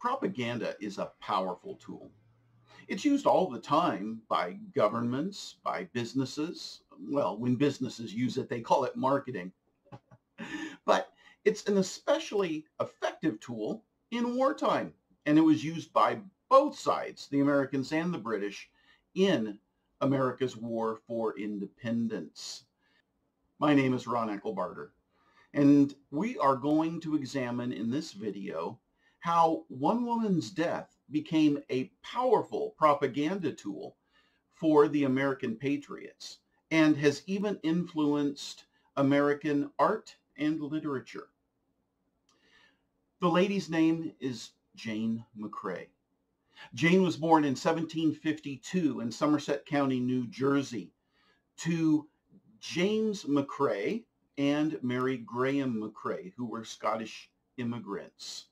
Propaganda is a powerful tool. It's used all the time by governments, by businesses. Well, when businesses use it, they call it marketing. but it's an especially effective tool in wartime, and it was used by both sides, the Americans and the British, in America's war for independence. My name is Ron Ecklebarger, and we are going to examine in this video how one woman's death became a powerful propaganda tool for the American patriots and has even influenced American art and literature. The lady's name is Jane McCrea. Jane was born in 1752 in Somerset County, New Jersey, to James McCrea and Mary Graham McCrea, who were Scottish immigrants.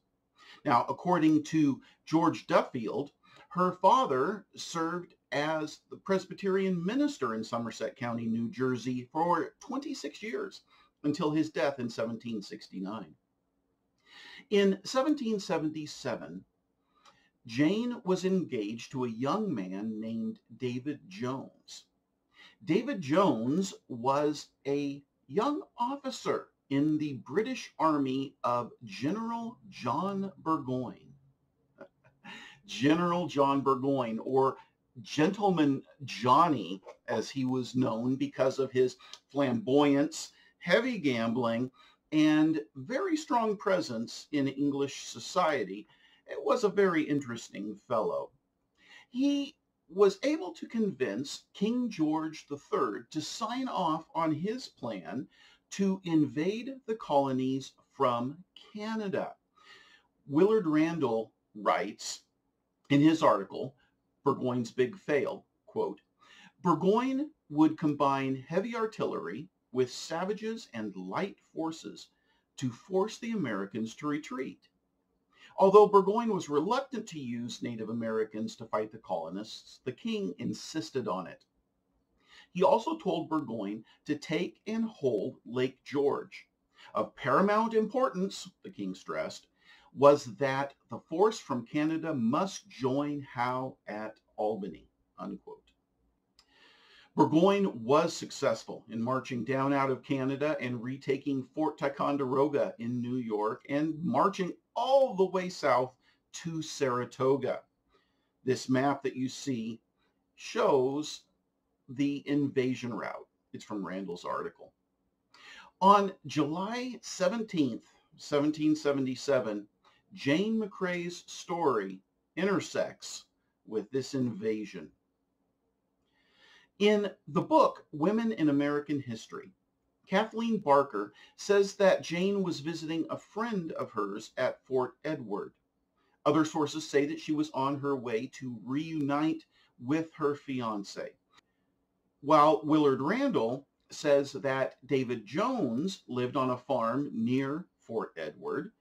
Now, according to George Duffield, her father served as the Presbyterian minister in Somerset County, New Jersey for 26 years until his death in 1769. In 1777, Jane was engaged to a young man named David Jones. David Jones was a young officer in the British Army of General John Burgoyne. General John Burgoyne, or Gentleman Johnny, as he was known because of his flamboyance, heavy gambling, and very strong presence in English society. It was a very interesting fellow. He was able to convince King George III to sign off on his plan to invade the colonies from Canada. Willard Randall writes in his article, Burgoyne's Big Fail, quote, Burgoyne would combine heavy artillery with savages and light forces to force the Americans to retreat. Although Burgoyne was reluctant to use Native Americans to fight the colonists, the king insisted on it. He also told Burgoyne to take and hold Lake George. Of paramount importance, the king stressed, was that the force from Canada must join Howe at Albany. Unquote. Burgoyne was successful in marching down out of Canada and retaking Fort Ticonderoga in New York and marching all the way south to Saratoga. This map that you see shows the invasion route. It's from Randall's article. On July 17th, 1777, Jane McCrea's story intersects with this invasion. In the book, Women in American History, Kathleen Barker says that Jane was visiting a friend of hers at Fort Edward. Other sources say that she was on her way to reunite with her fiance. While Willard Randall says that David Jones lived on a farm near Fort Edward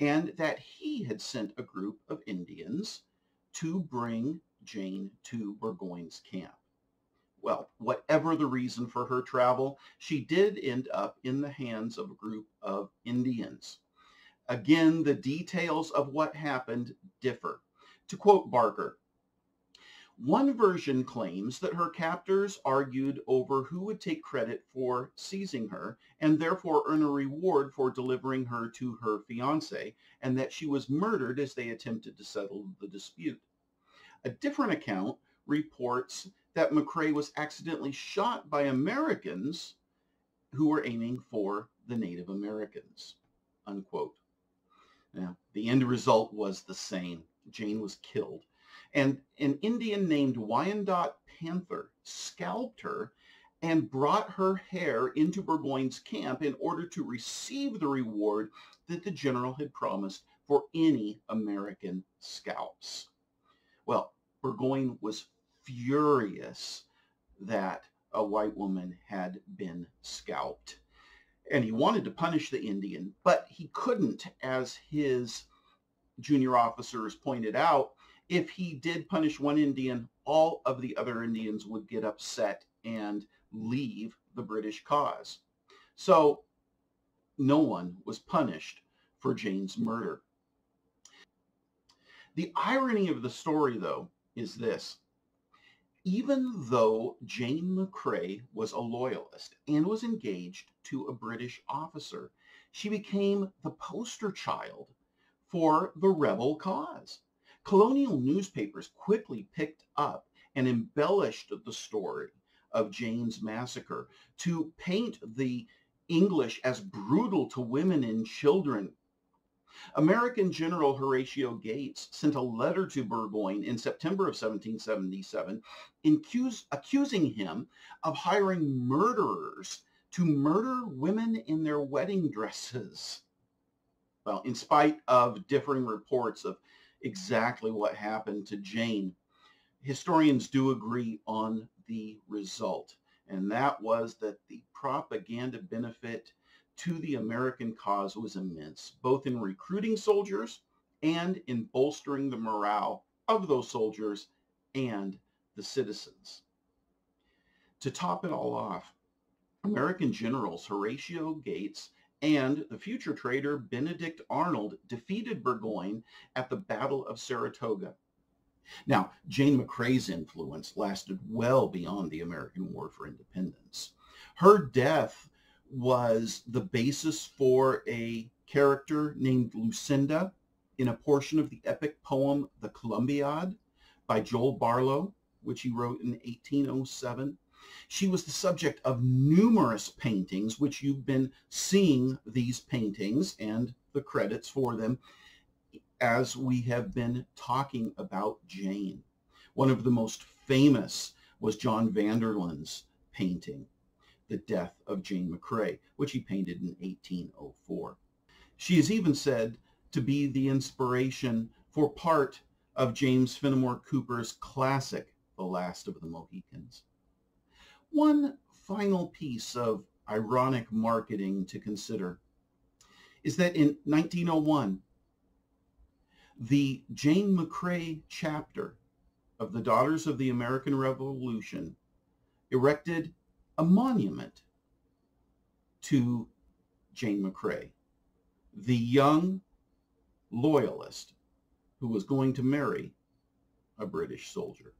and that he had sent a group of Indians to bring Jane to Burgoyne's camp well, whatever the reason for her travel, she did end up in the hands of a group of Indians. Again, the details of what happened differ. To quote Barker, one version claims that her captors argued over who would take credit for seizing her and therefore earn a reward for delivering her to her fiance, and that she was murdered as they attempted to settle the dispute. A different account reports that McCrea was accidentally shot by Americans who were aiming for the Native Americans, unquote. Now, the end result was the same. Jane was killed. And an Indian named Wyandotte Panther scalped her and brought her hair into Burgoyne's camp in order to receive the reward that the general had promised for any American scalps. Well, Burgoyne was furious that a white woman had been scalped. And he wanted to punish the Indian, but he couldn't, as his junior officers pointed out. If he did punish one Indian, all of the other Indians would get upset and leave the British cause. So no one was punished for Jane's murder. The irony of the story, though, is this. Even though Jane McCrea was a loyalist and was engaged to a British officer, she became the poster child for the rebel cause. Colonial newspapers quickly picked up and embellished the story of Jane's massacre to paint the English as brutal to women and children American General Horatio Gates sent a letter to Burgoyne in September of 1777 accuse, accusing him of hiring murderers to murder women in their wedding dresses. Well, in spite of differing reports of exactly what happened to Jane, historians do agree on the result, and that was that the propaganda benefit to the American cause was immense, both in recruiting soldiers and in bolstering the morale of those soldiers and the citizens. To top it all off, American generals Horatio Gates and the future traitor Benedict Arnold defeated Burgoyne at the Battle of Saratoga. Now, Jane McCrea's influence lasted well beyond the American War for Independence. Her death was the basis for a character named Lucinda in a portion of the epic poem The Columbiad by Joel Barlow, which he wrote in 1807. She was the subject of numerous paintings, which you've been seeing these paintings and the credits for them as we have been talking about Jane. One of the most famous was John Vanderlyn's painting the death of Jane McCrea, which he painted in 1804. She is even said to be the inspiration for part of James Fenimore Cooper's classic, The Last of the Mohicans. One final piece of ironic marketing to consider is that in 1901, the Jane McCrea chapter of the Daughters of the American Revolution erected a monument to Jane McCrea, the young loyalist who was going to marry a British soldier.